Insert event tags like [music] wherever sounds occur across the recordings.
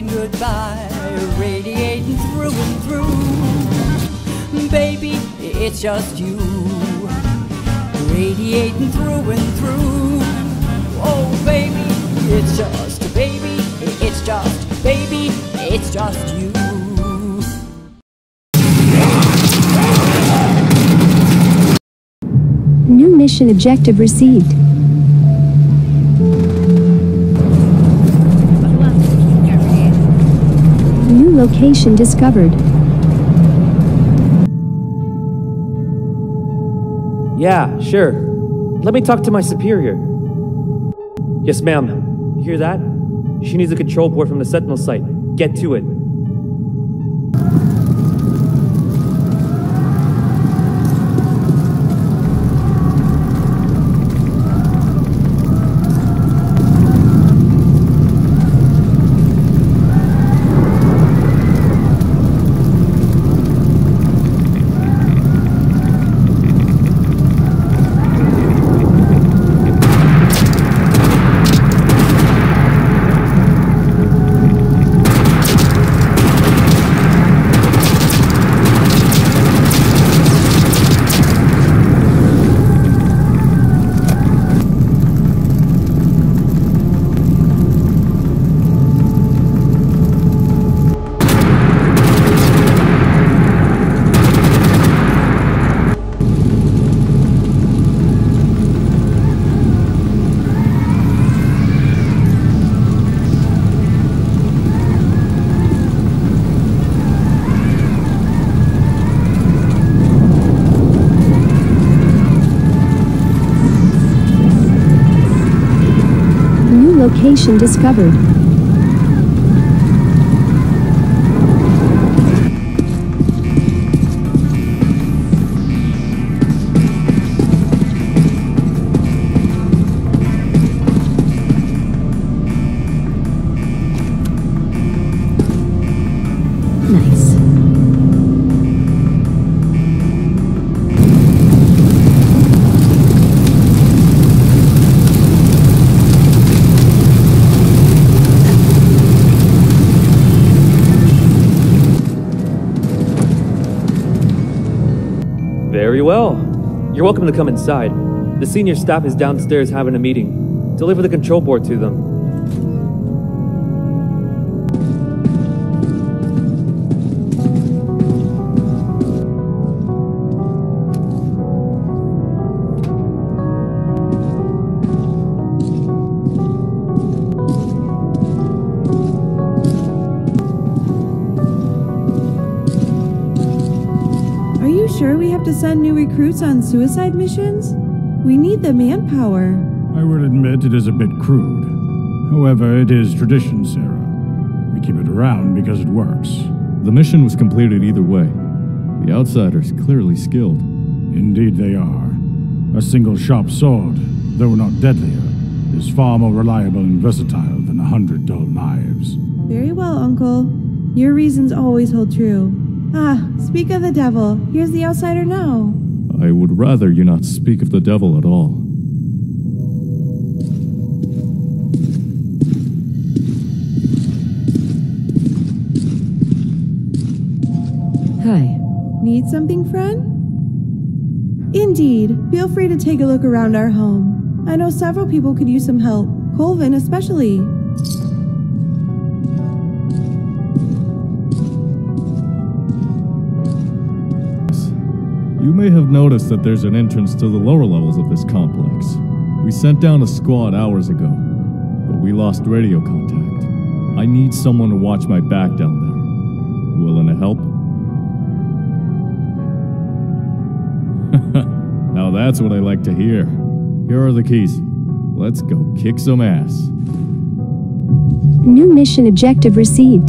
waving goodbye, radiating through and through. Baby, it's just you, radiating through and through. Oh, baby, it's just, baby, it's just, baby, it's just you. New mission objective received. Location discovered. Yeah, sure. Let me talk to my superior. Yes, ma'am. You hear that? She needs a control board from the Sentinel site. Get to it. Location discovered. Very well. You're welcome to come inside. The senior staff is downstairs having a meeting. Deliver the control board to them. Sure we have to send new recruits on suicide missions? We need the manpower. I will admit it is a bit crude. However, it is tradition, Sarah. We keep it around because it works. The mission was completed either way. The outsiders clearly skilled. Indeed, they are. A single sharp sword, though not deadlier, is far more reliable and versatile than a hundred dull knives. Very well, Uncle. Your reasons always hold true. Ah, speak of the devil. Here's the outsider now. I would rather you not speak of the devil at all. Hi. Need something, friend? Indeed. Feel free to take a look around our home. I know several people could use some help. Colvin, especially. May have noticed that there's an entrance to the lower levels of this complex. We sent down a squad hours ago, but we lost radio contact. I need someone to watch my back down there. Willing to help? [laughs] now that's what I like to hear. Here are the keys. Let's go kick some ass. New mission objective received.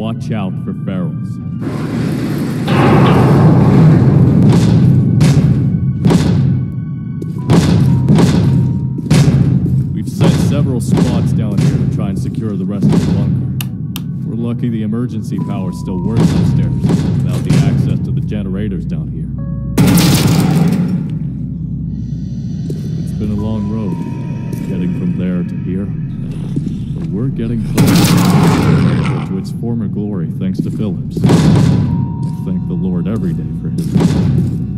watch out for ferals. We've sent several squads down here to try and secure the rest of the bunker. We're lucky the emergency power still works upstairs without the access to the generators down here. It's been a long road getting from there to here, but we're getting closer to its former glory thanks to Phillips. I thank the Lord every day for his.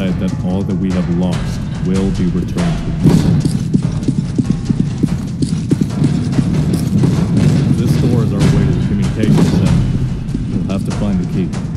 The that all that we have lost will be returned to us. This door is our way to the communication center. We'll have to find the key.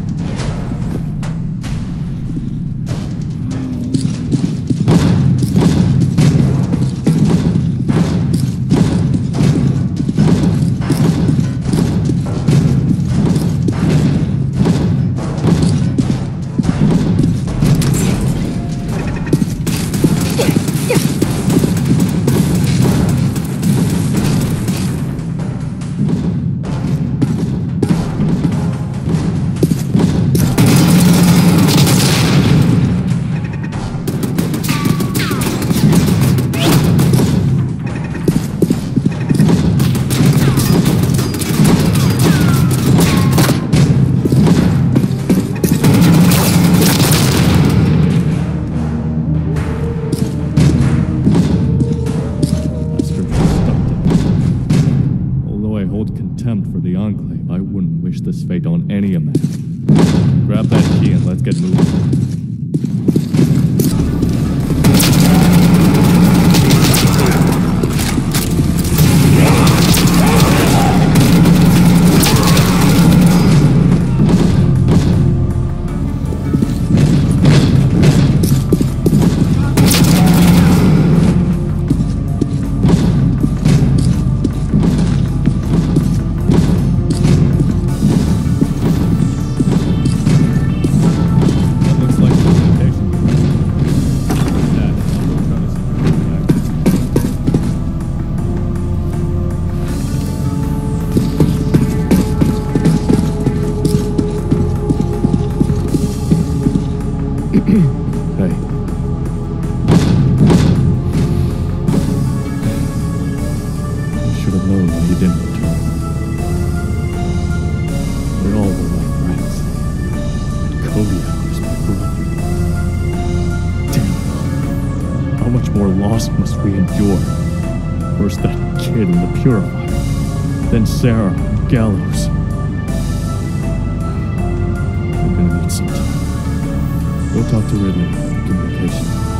This fate on any man. Grab that key and let's get moving. In then Sarah gallows. I'm gonna need some time. Go talk to Ridley communication.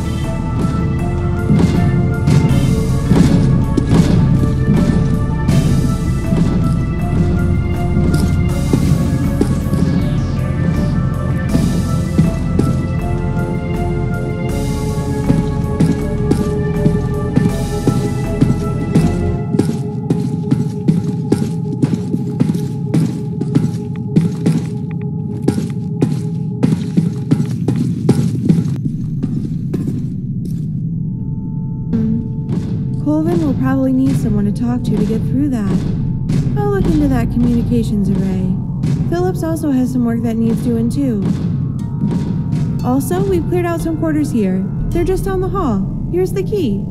Talk to to get through that. I'll look into that communications array. Phillips also has some work that needs doing too. Also, we've cleared out some quarters here. They're just down the hall. Here's the key.